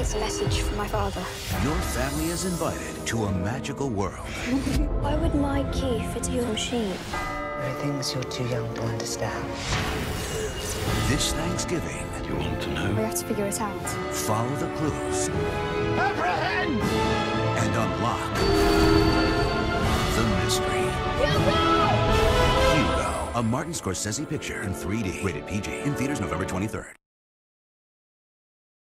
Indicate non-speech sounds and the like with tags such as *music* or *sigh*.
it's a message from my father. Your family is invited to a magical world. *laughs* Why would my key fit your machine? There are things you're too young to understand. This Thanksgiving, You want to know. We have to figure it out. follow the clues. Apprehend! And unlock the mystery. Hugo. Hugo, a Martin Scorsese picture in 3D. Rated PG. In theaters November 23rd.